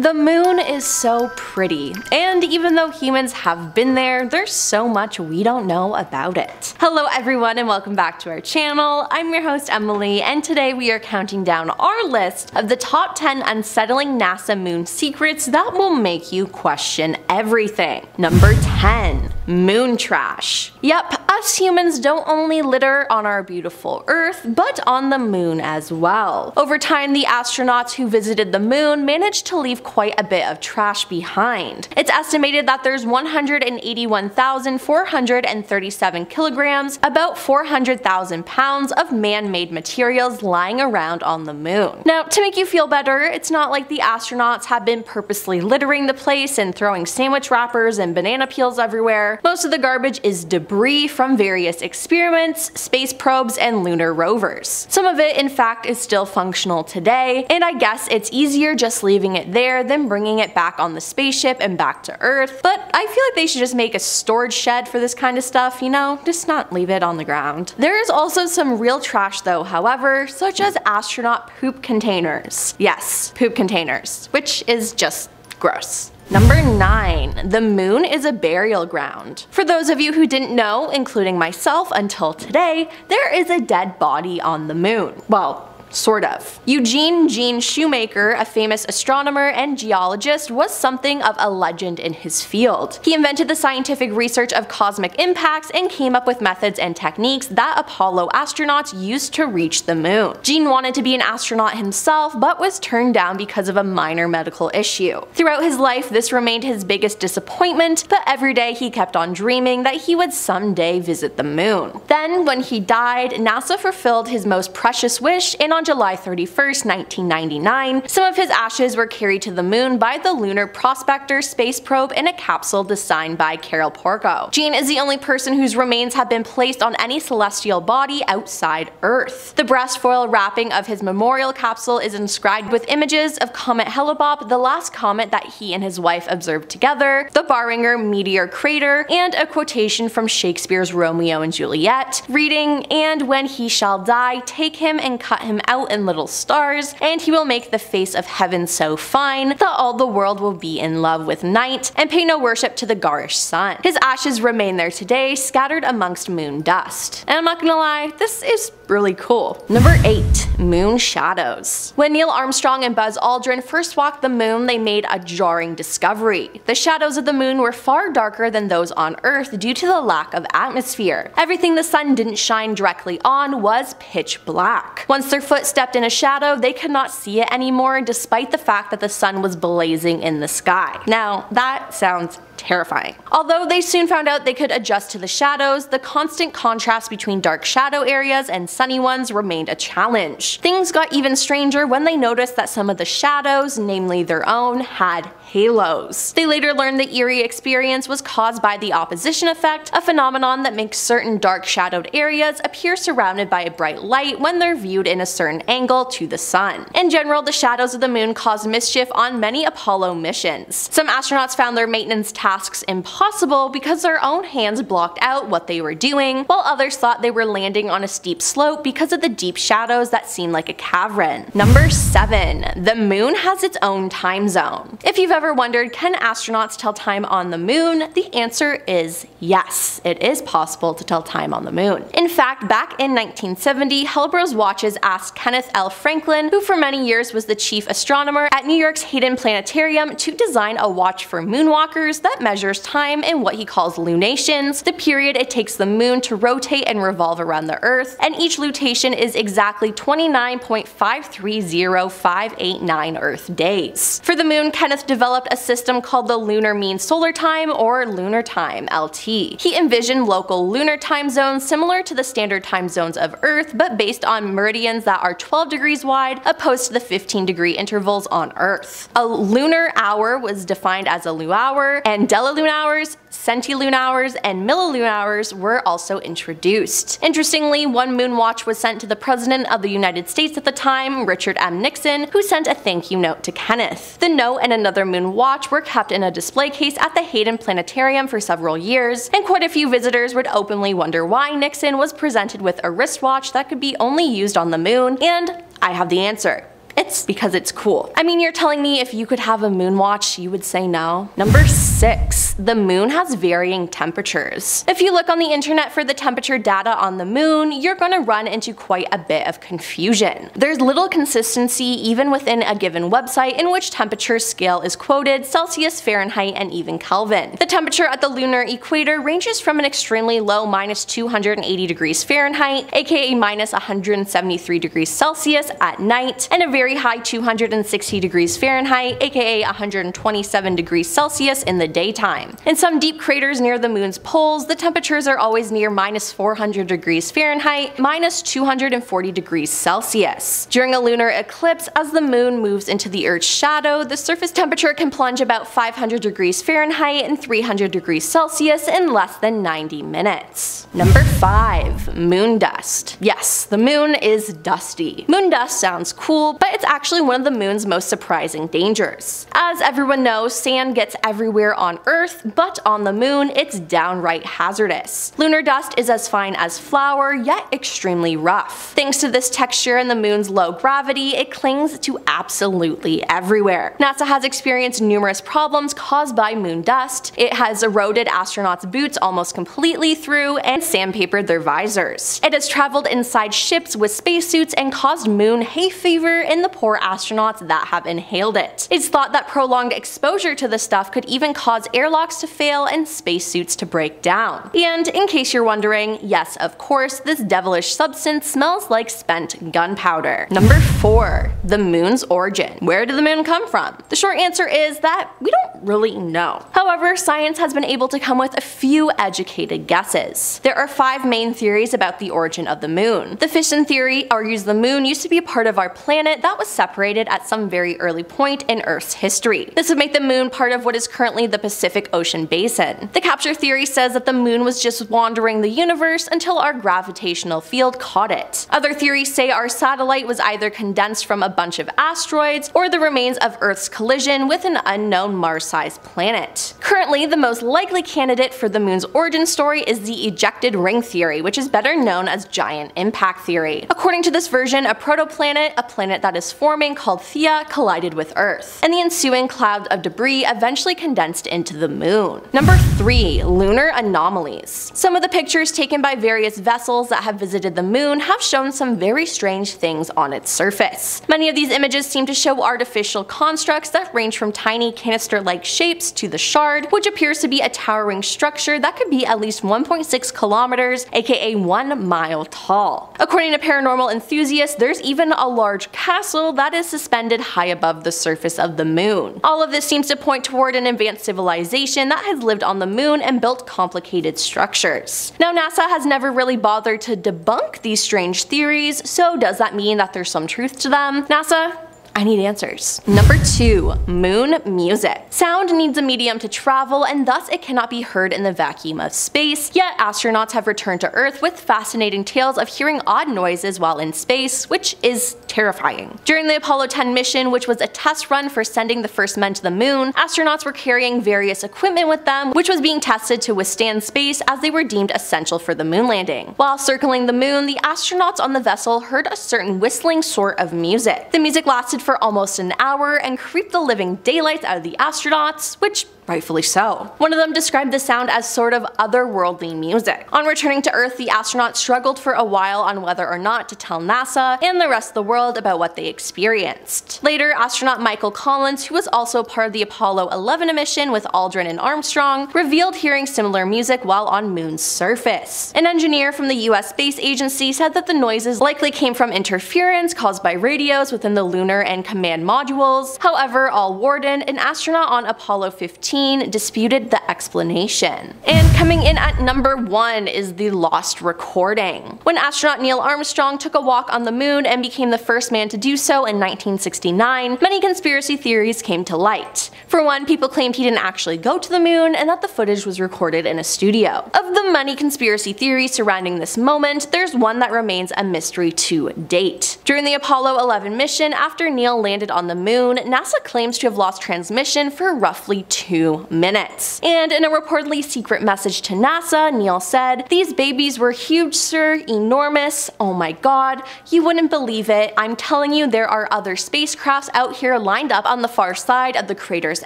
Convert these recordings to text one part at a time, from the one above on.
The moon is so pretty, and even though humans have been there, there's so much we don't know about it. Hello everyone and welcome back to our channel. I'm your host Emily and today we are counting down our list of the top 10 unsettling NASA moon secrets that will make you question everything. Number 10. Moon trash. Yep, us humans don't only litter on our beautiful Earth, but on the moon as well. Over time, the astronauts who visited the moon managed to leave quite a bit of trash behind. It's estimated that there's 181,437 kilograms, about 400,000 pounds of man-made materials lying around on the moon. Now, to make you feel better, it's not like the astronauts have been purposely littering the place and throwing sandwich wrappers and banana peels everywhere. Most of the garbage is debris from various experiments, space probes, and lunar rovers. Some of it, in fact, is still functional today, and I guess it's easier just leaving it there than bringing it back on the spaceship and back to Earth, but I feel like they should just make a storage shed for this kind of stuff, you know? Just not leave it on the ground. There is also some real trash though, however, such as astronaut poop containers. Yes, poop containers, which is just gross. Number 9. The moon is a burial ground. For those of you who didn't know, including myself until today, there is a dead body on the moon. Well, Sort of. Eugene Gene Shoemaker, a famous astronomer and geologist, was something of a legend in his field. He invented the scientific research of cosmic impacts and came up with methods and techniques that Apollo astronauts used to reach the moon. Gene wanted to be an astronaut himself, but was turned down because of a minor medical issue. Throughout his life, this remained his biggest disappointment, but every day he kept on dreaming that he would someday visit the moon. Then, when he died, NASA fulfilled his most precious wish and on on July 31st, 1999, some of his ashes were carried to the moon by the Lunar Prospector space probe in a capsule designed by Carol Porco. Gene is the only person whose remains have been placed on any celestial body outside Earth. The brass foil wrapping of his memorial capsule is inscribed with images of Comet Hale-Bopp, the last comet that he and his wife observed together, the Barringer meteor crater, and a quotation from Shakespeare's Romeo and Juliet, reading, And when he shall die, take him and cut him out in little stars, and he will make the face of heaven so fine that all the world will be in love with night and pay no worship to the garish sun. His ashes remain there today, scattered amongst moon dust. And I'm not gonna lie, this is really cool. Number 8. Moon Shadows When Neil Armstrong and Buzz Aldrin first walked the moon, they made a jarring discovery. The shadows of the moon were far darker than those on Earth due to the lack of atmosphere. Everything the sun didn't shine directly on was pitch black. Once their foot stepped in a shadow, they could not see it anymore despite the fact that the sun was blazing in the sky. Now, that sounds terrifying. Although they soon found out they could adjust to the shadows, the constant contrast between dark shadow areas and sunny ones remained a challenge. Things got even stranger when they noticed that some of the shadows, namely their own, had halos. They later learned the eerie experience was caused by the opposition effect, a phenomenon that makes certain dark shadowed areas appear surrounded by a bright light when they're viewed in a certain angle to the sun. In general, the shadows of the moon caused mischief on many Apollo missions. Some astronauts found their maintenance tasks impossible because their own hands blocked out what they were doing, while others thought they were landing on a steep slope because of the deep shadows that seemed like a cavern. Number 7. The moon has its own time zone. If you've ever wondered, can astronauts tell time on the moon? The answer is yes, it is possible to tell time on the moon. In fact, back in 1970, Helbros watches asked Kenneth L. Franklin, who for many years was the chief astronomer at New York's Hayden Planetarium, to design a watch for moonwalkers that measures time in what he calls lunations, the period it takes the moon to rotate and revolve around the Earth, and each lunation is exactly 29.530589 Earth days. For the moon, Kenneth developed a system called the Lunar Mean Solar Time or Lunar Time LT. He envisioned local lunar time zones similar to the standard time zones of Earth but based on meridians that are 12 degrees wide opposed to the 15 degree intervals on Earth. A lunar hour was defined as a lunour and decilune hours centilune hours and millilune hours were also introduced. Interestingly, one moon watch was sent to the President of the United States at the time, Richard M. Nixon, who sent a thank you note to Kenneth. The note and another moon watch were kept in a display case at the Hayden Planetarium for several years, and quite a few visitors would openly wonder why Nixon was presented with a wristwatch that could be only used on the moon, and I have the answer It's because it's cool. I mean, you're telling me if you could have a moon watch, you would say no? Number 6. The moon has varying temperatures. If you look on the internet for the temperature data on the moon, you're going to run into quite a bit of confusion. There's little consistency even within a given website in which temperature scale is quoted, Celsius, Fahrenheit, and even Kelvin. The temperature at the lunar equator ranges from an extremely low minus 280 degrees Fahrenheit, aka minus 173 degrees Celsius at night, and a very high 260 degrees Fahrenheit, aka 127 degrees Celsius in the daytime. In some deep craters near the moon's poles, the temperatures are always near minus 400 degrees Fahrenheit, minus 240 degrees Celsius. During a lunar eclipse, as the moon moves into the Earth's shadow, the surface temperature can plunge about 500 degrees Fahrenheit and 300 degrees Celsius in less than 90 minutes. Number 5. Moon dust. Yes, the moon is dusty. Moon dust sounds cool, but it's actually one of the moon's most surprising dangers. As everyone knows, sand gets everywhere on Earth, but on the moon it's downright hazardous. Lunar dust is as fine as flour, yet extremely rough. Thanks to this texture and the moon's low gravity, it clings to absolutely everywhere. NASA has experienced numerous problems caused by moon dust. It has eroded astronauts' boots almost completely through and sandpapered their visors. It has traveled inside ships with spacesuits and caused moon hay fever in the poor astronauts that have inhaled it. It's thought that prolonged exposure to the stuff could even cause airlocks to fail and spacesuits to break down. And in case you're wondering, yes, of course, this devilish substance smells like spent gunpowder. Number 4. The moon's origin. Where did the moon come from? The short answer is that we don't really know. However, science has been able to come with a few educated guesses. There are five main theories about the origin of the moon. The fission theory argues the moon used to be a part of our planet that was separated at some very early point in Earth's history. This would make the moon part of what is currently the Pacific Ocean basin. The capture theory says that the moon was just wandering the universe until our gravitational field caught it. Other theories say our satellite was either condensed from a bunch of asteroids or the remains of Earth's collision with an unknown Mars-sized planet. Currently, the most likely candidate for the moon's origin story is the ejected ring theory, which is better known as giant impact theory. According to this version, a protoplanet, a planet that is forming called Theia, collided with Earth, and the ensuing cloud of debris eventually condensed into the moon. Number 3. Lunar anomalies. Some of the pictures taken by various vessels that have visited the moon have shown some very strange things on its surface. Many of these images seem to show artificial constructs that range from tiny canister-like shapes to the shard, which appears to be a towering structure that could be at least 1.6 kilometers, aka 1 mile tall. According to paranormal enthusiasts, there's even a large castle that is suspended high above the surface of the moon. All of this seems to point toward an advanced civilization that has lived on the moon and built complicated structures. Now NASA has never really bothered to debunk these strange theories, so does that mean that there's some truth to them? NASA, I need answers. Number 2. Moon music. Sound needs a medium to travel and thus it cannot be heard in the vacuum of space, yet astronauts have returned to Earth with fascinating tales of hearing odd noises while in space, which is terrifying. During the Apollo 10 mission, which was a test run for sending the first men to the moon, astronauts were carrying various equipment with them, which was being tested to withstand space as they were deemed essential for the moon landing. While circling the moon, the astronauts on the vessel heard a certain whistling sort of music. The music lasted for almost an hour and creeped the living daylights out of the astronauts, which rightfully so. One of them described the sound as sort of otherworldly music. On returning to Earth, the astronauts struggled for a while on whether or not to tell NASA and the rest of the world about what they experienced. Later, astronaut Michael Collins, who was also part of the Apollo 11 mission with Aldrin and Armstrong, revealed hearing similar music while on Moon's surface. An engineer from the US Space Agency said that the noises likely came from interference caused by radios within the lunar and command modules. However, Al Worden, an astronaut on Apollo 15, disputed the explanation. And coming in at number 1 is the lost recording. When astronaut Neil Armstrong took a walk on the moon and became the first man to do so in 1969, many conspiracy theories came to light. For one, people claimed he didn't actually go to the moon and that the footage was recorded in a studio. Of the many conspiracy theories surrounding this moment, there's one that remains a mystery to date. During the Apollo 11 mission, after Neil landed on the moon, NASA claims to have lost transmission for roughly two minutes. And in a reportedly secret message to NASA, Neil said, These babies were huge, sir, enormous. Oh my god, you wouldn't believe it. I'm telling you, there are other spacecrafts out here lined up on the far side of the crater's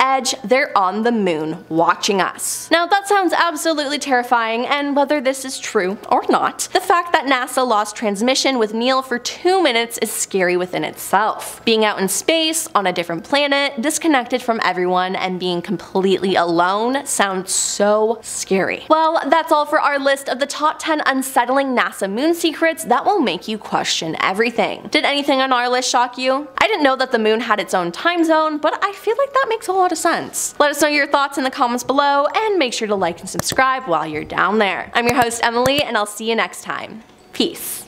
edge. They're on the moon watching us. Now, that sounds absolutely terrifying, and whether this is true or not, the fact that NASA lost transmission with Neil for two minutes is scary within itself. Being out in space, on a different planet, disconnected from everyone, and being completely alone sounds so scary. Well, that's all for our list of the top 10 unsettling NASA moon secrets that will make you question everything. Did anything on our list shock you? I didn't know that the moon had its own time zone, but I feel like that makes a lot of sense. Let us know your thoughts in the comments below, and make sure to like and subscribe while you're down there. I'm your host Emily, and I'll see you next time. Peace.